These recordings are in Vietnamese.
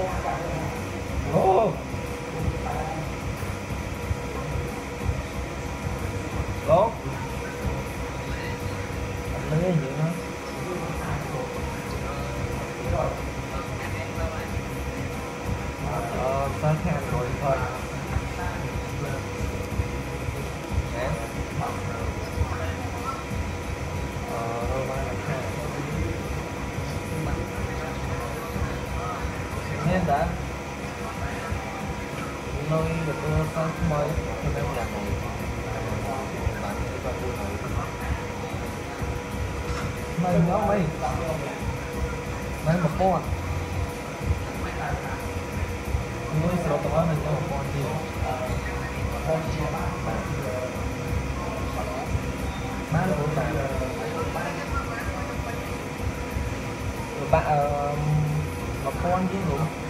going back. Đã. Nơi được đưa mới. Nên em làm một Bạn để qua vui này. Mày nhớ mày. Mày một con. Nuôi số tao mình cho một con gì Con chia bạn Má là bốn bạn bạn Một con chứ đúng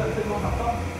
やってもらった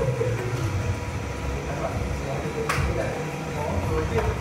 Thank you.